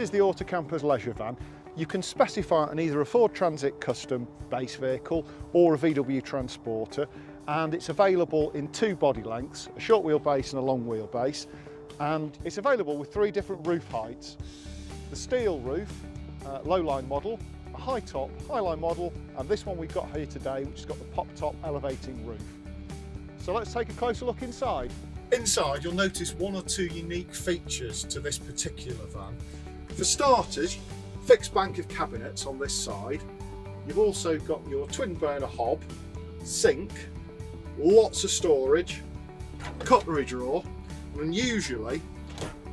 This is the Auto Campers leisure van. You can specify on either a Ford Transit Custom base vehicle or a VW Transporter and it's available in two body lengths, a short wheelbase and a long wheelbase and it's available with three different roof heights. The steel roof, uh, low line model, a high top, high line model and this one we've got here today which has got the pop top elevating roof. So let's take a closer look inside. Inside you'll notice one or two unique features to this particular van. For starters, fixed bank of cabinets on this side. You've also got your twin burner hob, sink, lots of storage, cutlery drawer, and unusually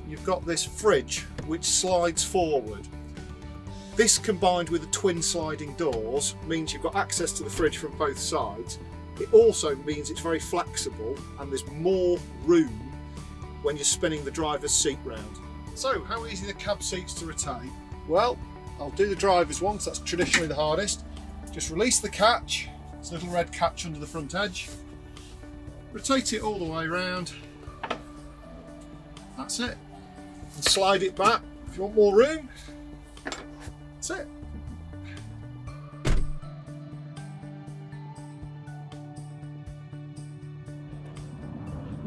you've got this fridge which slides forward. This combined with the twin sliding doors means you've got access to the fridge from both sides. It also means it's very flexible and there's more room when you're spinning the driver's seat round. So, how easy are the cab seats to retain? Well, I'll do the driver's one because that's traditionally the hardest. Just release the catch, it's a little red catch under the front edge. Rotate it all the way around. That's it. And slide it back if you want more room. That's it.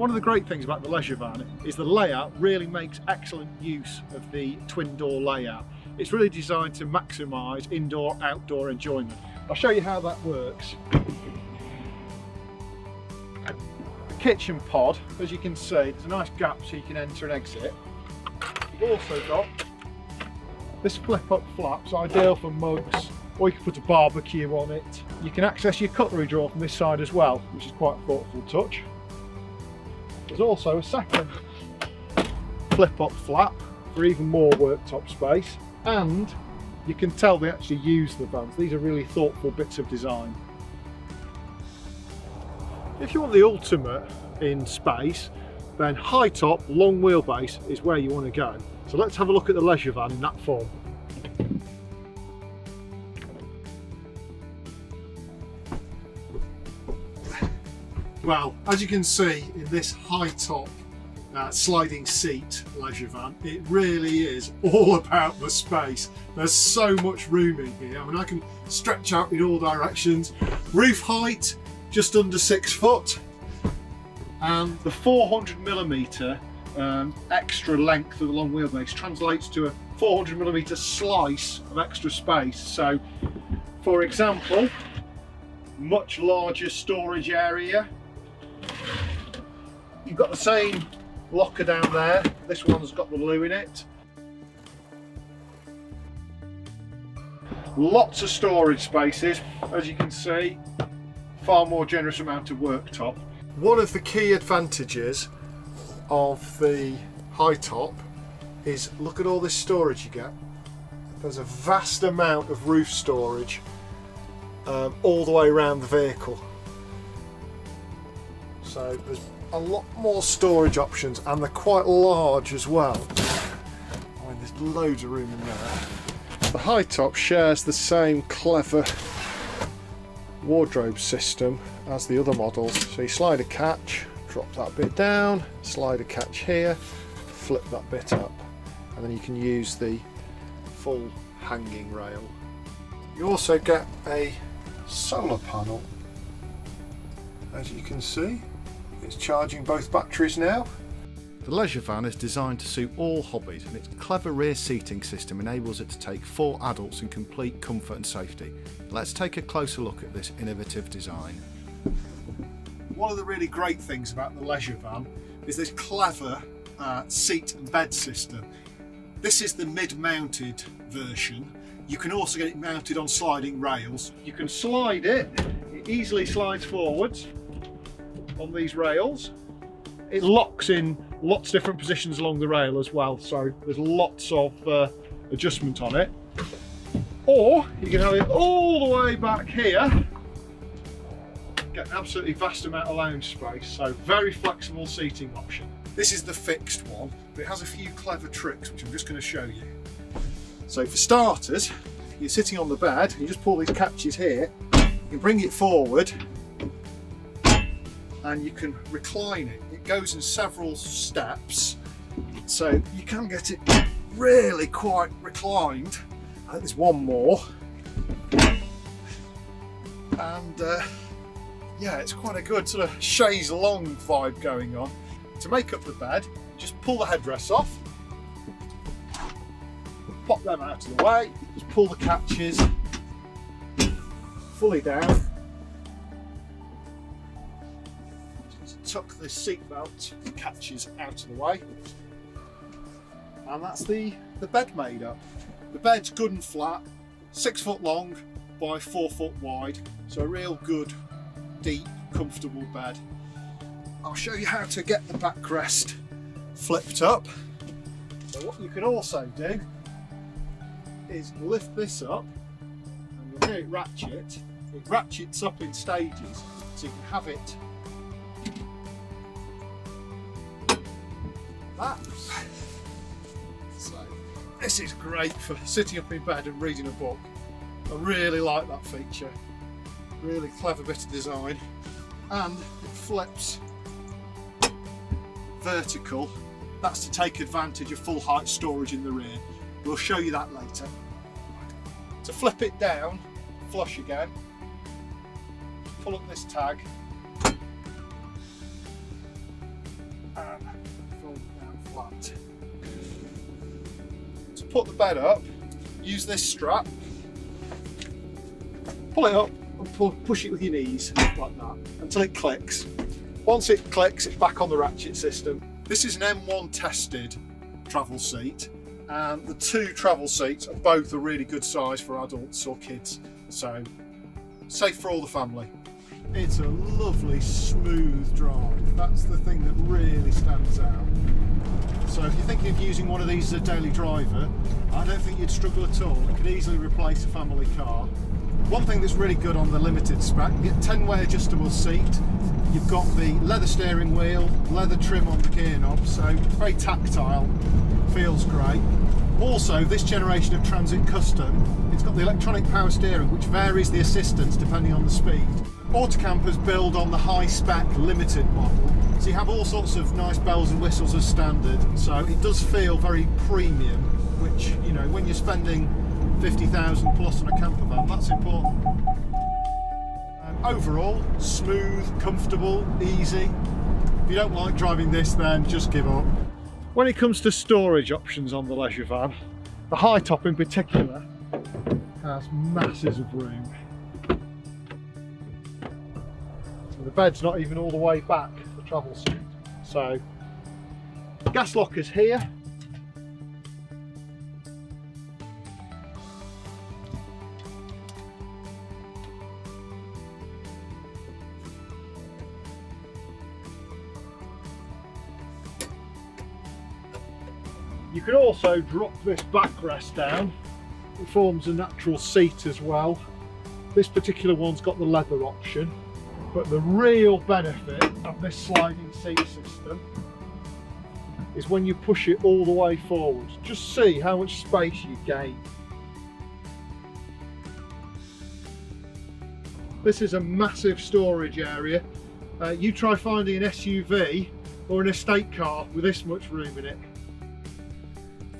One of the great things about the leisure van is the layout really makes excellent use of the twin door layout. It's really designed to maximise indoor outdoor enjoyment. I'll show you how that works. The kitchen pod, as you can see, there's a nice gap so you can enter and exit. You've also got this flip up flap, flaps, ideal for mugs, or you can put a barbecue on it. You can access your cutlery drawer from this side as well, which is quite a thoughtful touch. There's also a second flip-up flap for even more worktop space and you can tell they actually use the vans. These are really thoughtful bits of design. If you want the ultimate in space, then high top, long wheelbase is where you want to go. So let's have a look at the leisure van in that form. Well, as you can see in this high top uh, sliding seat leisure van, it really is all about the space. There's so much room in here. I mean, I can stretch out in all directions. Roof height, just under six foot. And the 400 millimeter um, extra length of the long wheelbase translates to a 400 millimeter slice of extra space. So, for example, much larger storage area You've got the same locker down there. This one's got the loo in it. Lots of storage spaces, as you can see. Far more generous amount of worktop. One of the key advantages of the high top is look at all this storage you get. There's a vast amount of roof storage um, all the way around the vehicle. So there's a lot more storage options and they're quite large as well. I mean, there's loads of room in there. The high top shares the same clever wardrobe system as the other models. So you slide a catch, drop that bit down, slide a catch here, flip that bit up, and then you can use the full hanging rail. You also get a solar panel, as you can see. It's charging both batteries now. The leisure van is designed to suit all hobbies and its clever rear seating system enables it to take four adults in complete comfort and safety. Let's take a closer look at this innovative design. One of the really great things about the leisure van is this clever uh, seat and bed system. This is the mid-mounted version. You can also get it mounted on sliding rails. You can slide it, it easily slides forwards on these rails. It locks in lots of different positions along the rail as well, so there's lots of uh, adjustment on it. Or you can have it all the way back here, get an absolutely vast amount of lounge space, so very flexible seating option. This is the fixed one, but it has a few clever tricks which I'm just going to show you. So for starters, you're sitting on the bed, you just pull these catches here, you bring it forward and you can recline it. It goes in several steps, so you can get it really quite reclined. I think there's one more. And uh, yeah, it's quite a good sort of chaise longue vibe going on. To make up the bed, just pull the headrests off, pop them out of the way, just pull the catches fully down. Tuck the seatbelt catches out of the way. And that's the, the bed made up. The bed's good and flat, six foot long by four foot wide, so a real good, deep, comfortable bed. I'll show you how to get the backrest flipped up. So what you can also do is lift this up and you'll hear it ratchet. It ratchets up in stages so you can have it that. So this is great for sitting up in bed and reading a book. I really like that feature. Really clever bit of design. And it flips vertical. That's to take advantage of full height storage in the rear. We'll show you that later. To flip it down, flush again, pull up this tag flat. To put the bed up, use this strap, pull it up and pull, push it with your knees like that until it clicks. Once it clicks, it's back on the ratchet system. This is an M1 tested travel seat and the two travel seats are both a really good size for adults or kids so safe for all the family it's a lovely smooth drive that's the thing that really stands out so if you're thinking of using one of these as a daily driver I don't think you'd struggle at all it could easily replace a family car one thing that's really good on the limited spec you get 10 way adjustable seat you've got the leather steering wheel leather trim on the gear knob so very tactile feels great. Also, this generation of Transit Custom, it's got the electronic power steering, which varies the assistance depending on the speed. Auto Campers build on the high-spec limited model, so you have all sorts of nice bells and whistles as standard, so it does feel very premium, which, you know, when you're spending 50,000 plus on a camper van, that's important. Um, overall, smooth, comfortable, easy. If you don't like driving this, then just give up. When it comes to storage options on the leisure van, the high top in particular has masses of room. The bed's not even all the way back, travel suite. So, gas lockers here, You can also drop this backrest down. It forms a natural seat as well. This particular one's got the leather option, but the real benefit of this sliding seat system is when you push it all the way forwards. Just see how much space you gain. This is a massive storage area. Uh, you try finding an SUV or an estate car with this much room in it.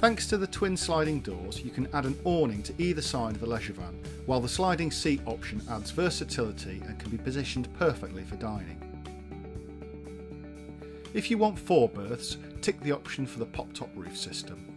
Thanks to the twin sliding doors, you can add an awning to either side of the leisure van, while the sliding seat option adds versatility and can be positioned perfectly for dining. If you want four berths, tick the option for the pop-top roof system.